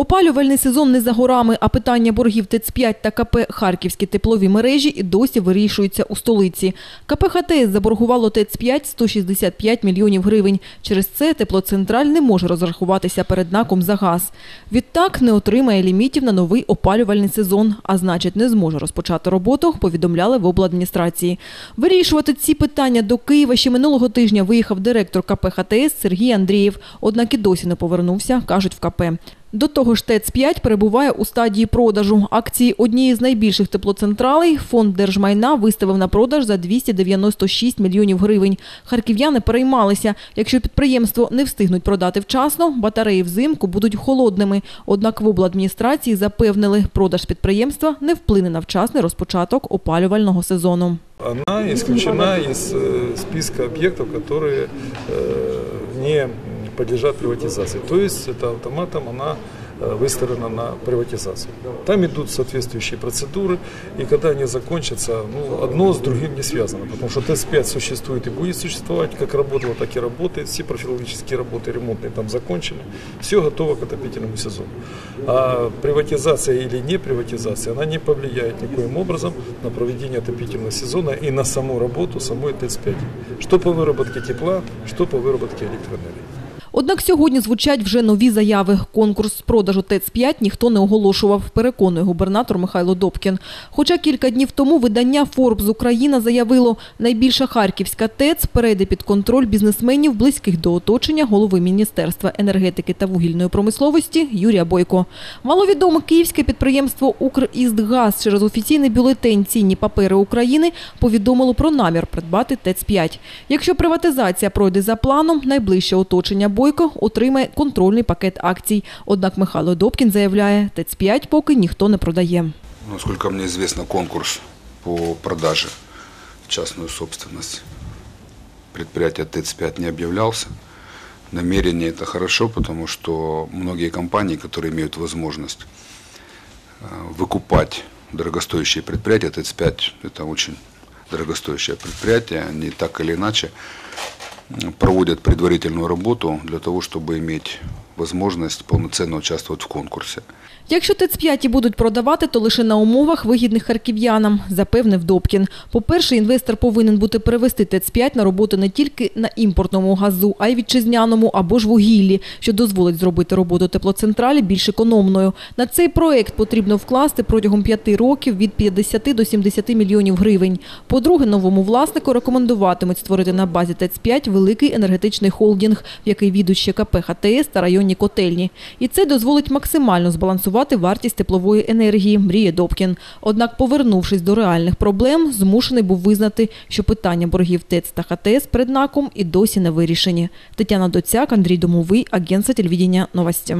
Опалювальний сезон не за горами, а питання боргів ТЕЦ-5 та КП «Харківські теплові мережі» і досі вирішуються у столиці. КП «ХТС» заборгувало ТЕЦ-5 165 мільйонів гривень. Через це теплоцентраль не може розрахуватися перед НАКом за газ. Відтак не отримає лімітів на новий опалювальний сезон, а значить не зможе розпочати роботу, повідомляли в обладміністрації. Вирішувати ці питання до Києва ще минулого тижня виїхав директор КП «ХТС» Сергій Андрієв, однак і досі не повернувся, кажуть в КП. До того ж, ТЕЦ-5 перебуває у стадії продажу. Акції однієї з найбільших теплоцентралей фонд держмайна виставив на продаж за 296 мільйонів гривень. Харків'яни переймалися. Якщо підприємство не встигнуть продати вчасно, батареї взимку будуть холодними. Однак в обладміністрації запевнили, продаж підприємства не вплине на вчасний розпочаток опалювального сезону. Она исключена из э, списка объектов, которые э, не подлежат приватизации. То есть это автоматом она э, выставлена на приватизацию. Там идут соответствующие процедуры, и когда они закончатся, ну, одно с другим не связано, потому что ТЭС-5 существует и будет существовать, как работало, так и работает, все профилактические работы ремонтные там закончены, все готово к отопительному сезону. А приватизация или не приватизация, она не повлияет никоим образом на проведение отопительного сезона и на саму работу самой ТЭС-5. Что по выработке тепла, что по выработке электроэнергии. Однак сьогодні звучать вже нові заяви. Конкурс з продажу ТЕЦ-5 ніхто не оголошував, переконує губернатор Михайло Добкін. Хоча кілька днів тому видання «Форбс Україна» заявило, найбільша харківська ТЕЦ перейде під контроль бізнесменів, близьких до оточення голови Міністерства енергетики та вугільної промисловості Юрія Бойко. Маловідоме київське підприємство «Укріздгаз» через офіційний бюлетень «Цінні папери України» повідомило про намір придбати ТЕЦ-5. Якщо приватизація пройде за планом, найближче оточення Бойко отримає контрольний пакет акцій. Однак Михайло Добкін заявляє, ТЕЦ-5 поки ніхто не продає. Насколько мне известно, конкурс по продаже в частную собственность предприятия ТЭЦ-5 не объявлялся. Намерение это хорошо, потому что многие компании, которые имеют возможность э, выкупать дорогостоящие предприятия, ТЭЦ-5 это очень дорогостоящее предприятие, они так или иначе м, проводят предварительную работу для того, чтобы иметь возможность полноценно участвовать в конкурсе. Якщо ТЕЦ-5 і будуть продавати, то лише на умовах вигідних харків'янам, запевнив Добкін. По-перше, інвестор повинен бути перевести ТЕЦ-5 на роботу не тільки на імпортному газу, а й вітчизняному або ж вугіллі, що дозволить зробити роботу теплоцентралі більш економною. На цей проект потрібно вкласти протягом п'яти років від 50 до 70 мільйонів гривень. По-друге, новому власнику рекомендуватимуть створити на базі ТЕЦ-5 великий енергетичний холдинг, в який війдуть ще КП ХТС та районні котельні. І це дозволить максимально збалансувати вартість теплової енергії, мріє Добкін. Однак, повернувшись до реальних проблем, змушений був визнати, що питання боргів ТЕЦ та ХТС перед НАКом і досі не вирішені. Тетяна Доцяк, Андрій Домовий, Агентство телевидения новости.